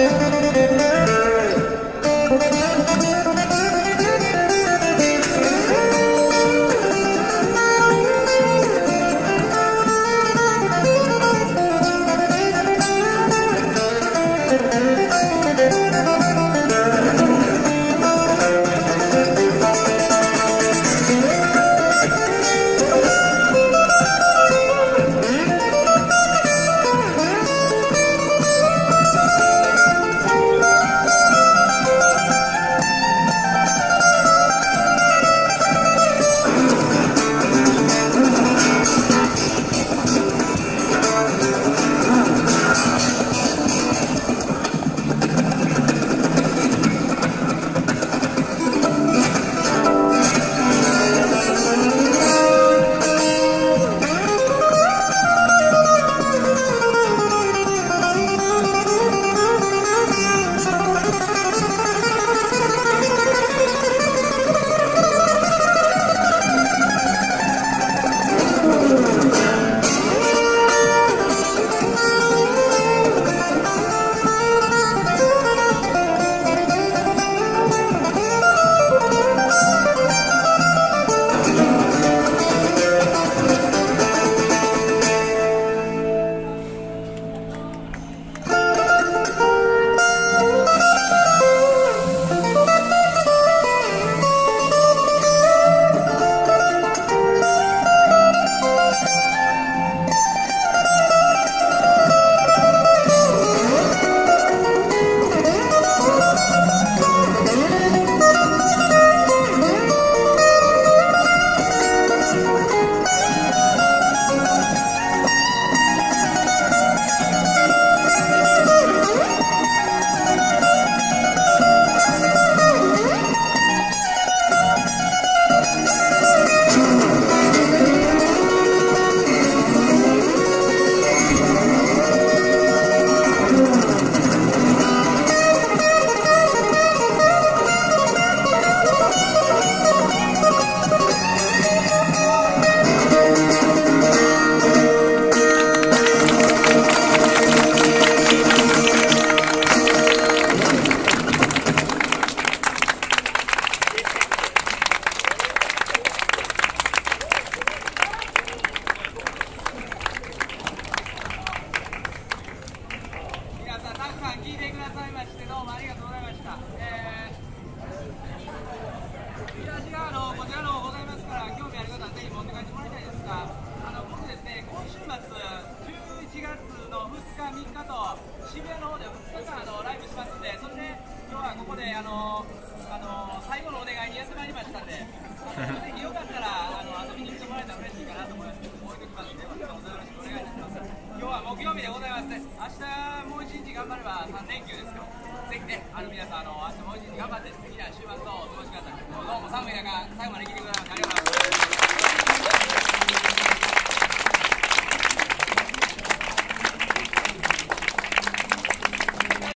Müzik さ聞いてくださいましてどうもありがとうございました、えー、チラシがあのこちらのございますから興味ある方はぜひ持って帰ってもらいたいですがあの僕ですね今週末11月の2日3日と渋谷の方で2日間あのライブしますんでそれで、今日はここであのあの最後のお願いにやってまいりましたんでぜひよかったら明日もう一日頑張れば3連休ですよ。ぜひねあの皆さんあの明日もう一日頑張って好きな週末をお過ごしください。どうも寒い中最後まで聞いてください。ありがとうございます。